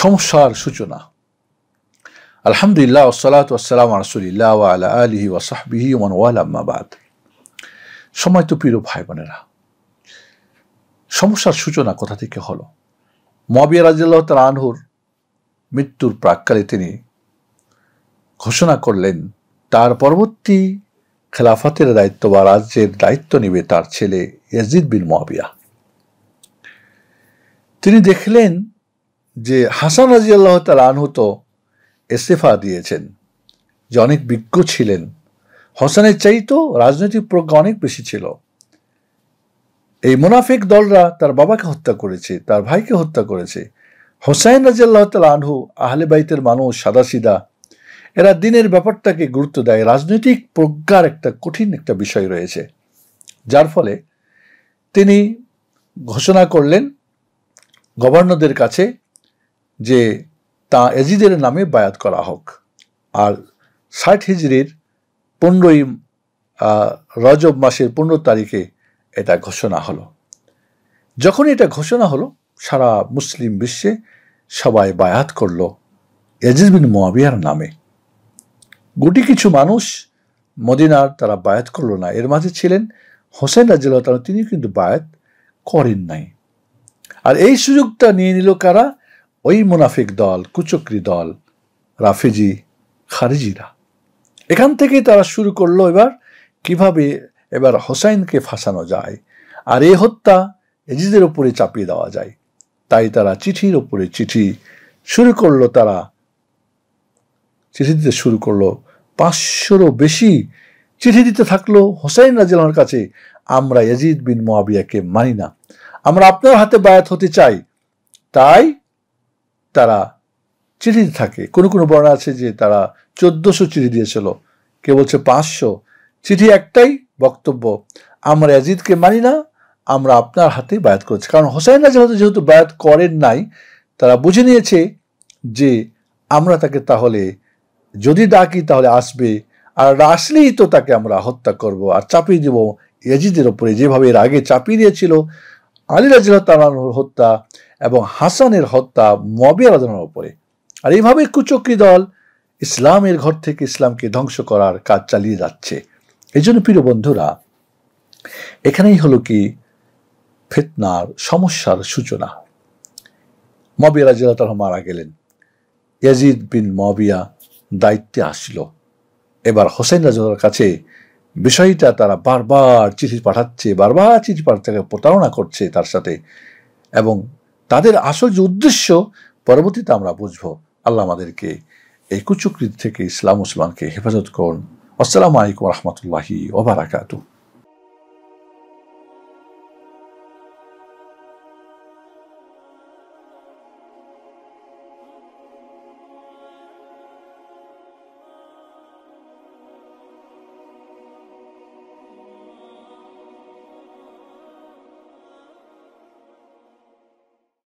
সমস্যার সূচনা। আলহামদুলিল্লাহ ওসালাত ওসালাম রসুলিল্লাহ আলা আলহি ওয়াসাহবিহি ওমান ওয়ালাম্মাবাদ সময় তো প্রিয় ভাই বোনেরা। সমস্যার সূচনা কোথা থেকে হলো? মবিয়া রাজিল্লাহ তার আনহুর মৃত্যুর প্রাককালে তিনি ঘোষণা করলেন, তার পরবর্তী খেলাফতের দায়িত্ব বা রাজ্যের দায়িত্ব নেবে তার ছেলে ইয়াজিদ বিন মহাবিয়া তিনি দেখলেন যে হাসান রাজি আল্লাহ তাল আনহু তো ইস্তেফা দিয়েছেন। যে অনেক বিজ্ঞ ছিলেন। হোসেনের চাইতো রাজনৈতিক প্রজ্ঞা অনেক বেশি ছিল। এই মুনাফিক দলরা তার বাবাকে হত্যা করেছে, তার ভাইকে হত্যা করেছে। হোসাইন রাজিয়াল্লাহ তাল আনহু আহলে বাইতের মানুষ, সাদাসিদা, এরা দিনের ব্যাপারটাকে গুরুত্ব দেয়। রাজনৈতিক প্রজ্ঞার একটা কঠিন একটা বিষয় রয়েছে। যার ফলে তিনি ঘোষণা করলেন গভর্নরদের কাছে যে তা এজিদের নামে বায়াত করা হোক। আর ষাট হিজড়ির পনেরোই রজব মাসের পনেরো তারিখে এটা ঘোষণা হলো। যখন এটা ঘোষণা হলো, সারা মুসলিম বিশ্বে সবাই বায়াত করল এজিজ বিন মোয়াবিয়ার নামে। গুটি কিছু মানুষ মদিনার তারা বায়াত করল না। এর মাঝে ছিলেন হোসেন রাজিল্লাহ তিনি কিন্তু বায়াত করেন নাই। আর এই সুযোগটা নিয়ে নিল কারা? ওই মুনাফিক দল, কুচক্রি দল, রাফেজি, খারিজিরা। এখান থেকে তারা শুরু করল এবার কীভাবে এবার হোসাইনকে ফাঁসানো যায় আর এ হত্যা এজিদের উপরে চাপিয়ে দেওয়া যায়। তাই তারা চিঠির উপরে চিঠি শুরু করল তারা, চিঠি দিতে শুরু করল। পাঁচশোরও বেশি চিঠি দিতে থাকল হোসাইন রাজিলার কাছে, আমরা ইয়াজিদ বিন মোয়াবিয়াকে মানি না। আমরা আপনার হাতে বায়াত হতে চাই। তাই তারা চিঠি থাকে। কোনো কোনো বর্ণা আছে যে তারা চোদ্দশো চিঠি দিয়েছিল। কে বলছে পাঁচশো। চিঠি একটাই বক্তব্য, আমরা ইয়াজিদকে মানি না, আমরা আপনার হাতে বায়াত করছি। কারণ হোসাইন রাজা যেহেতু বায়াত করেন নাই, তারা বুঝে নিয়েছে যে আমরা তাকে তাহলে যদি ডাকি তাহলে আসবে, আর আসলেই তো তাকে আমরা হত্যা করব, আর চাপিয়ে দেব এজিদের ওপরে যেভাবে এর আগে চাপিয়ে দিয়েছিল, আলী রাজিল্লাহ হত্যা এবং হাসানের হত্যা মবিয়া রাজানোর ওপরে আর এইভাবে কুচক্রি দল ইসলামের ঘর থেকে ইসলামকে ধ্বংস করার কাজ চালিয়ে যাচ্ছে। এই জন্য প্রিয় বন্ধুরা, এখানেই হলো কি ফেতনার সমস্যার সূচনা। মবিয়া রাজিল্লাহ তালা মারা গেলেন। ইয়াজিদ বিন মবিয়া দায়িত্বে আসলো। এবার হোসেন রাজার কাছে বিষয়টা তারা বারবার চিঠি পাঠাচ্ছে, বারবার চিঠি পাঠাতে প্রতারণা করছে তার সাথে। এবং তাদের আসল যে উদ্দেশ্য, পরবর্তীতে আমরা বুঝব। আল্লাহ আমাদেরকে এই কুচুকৃত থেকে ইসলাম মুসলমানকে হেফাজত করুন। আসসালামু আলাইকুম রহমতুল্লাহি ওবারাকাতু